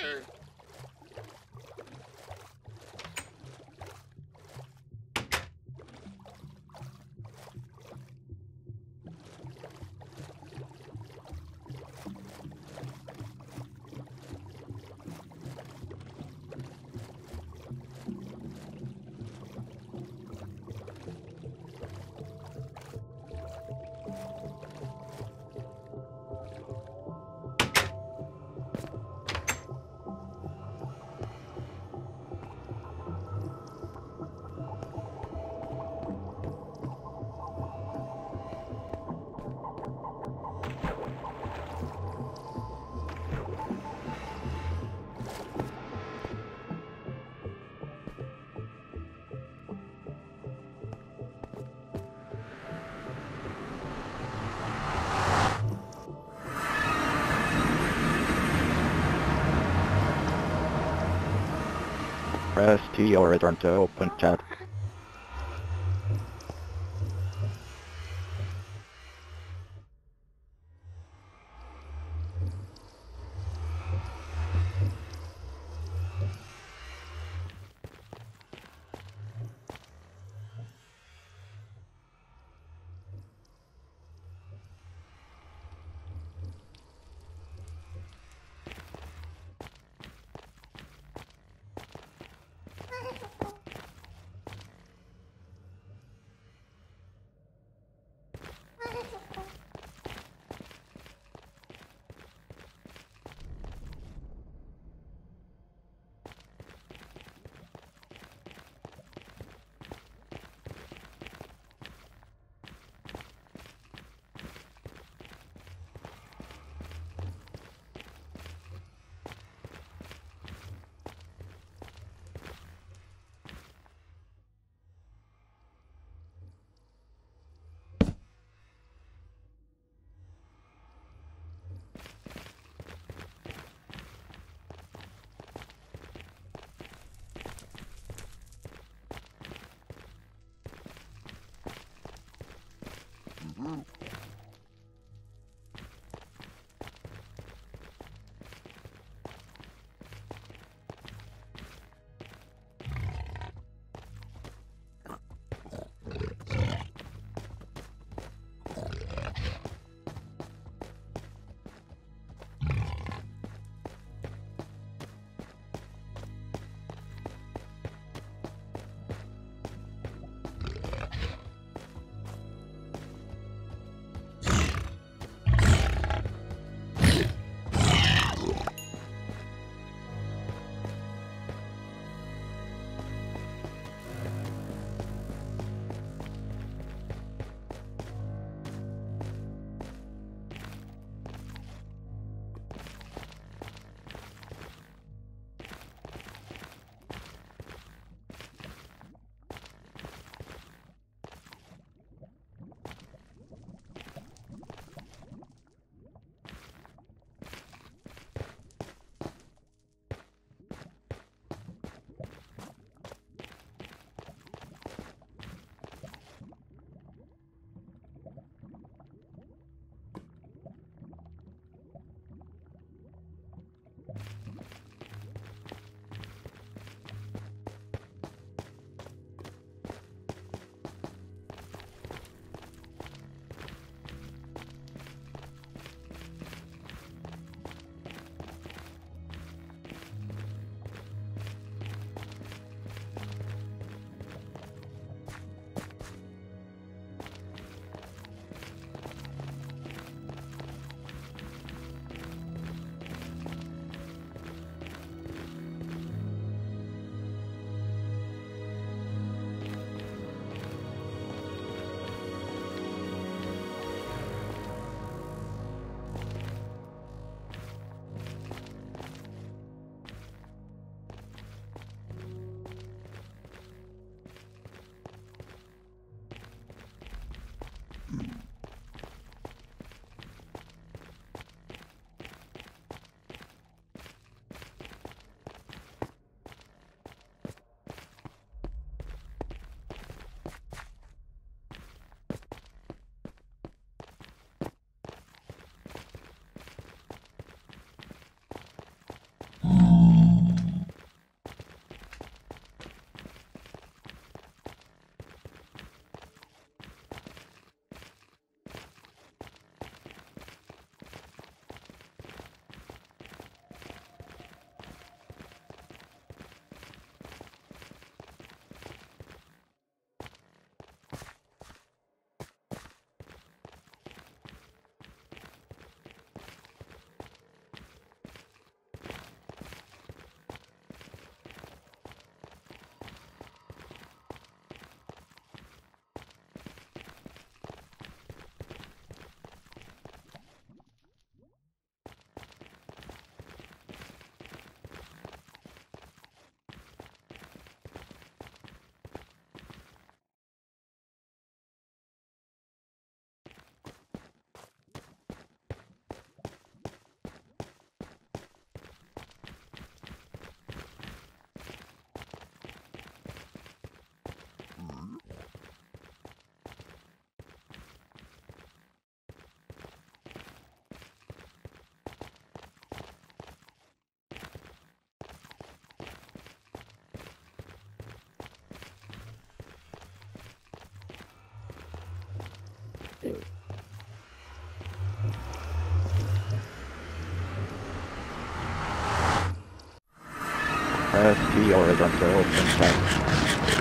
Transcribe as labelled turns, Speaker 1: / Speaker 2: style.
Speaker 1: Sure. Press T or return to open chat. Press T or return to open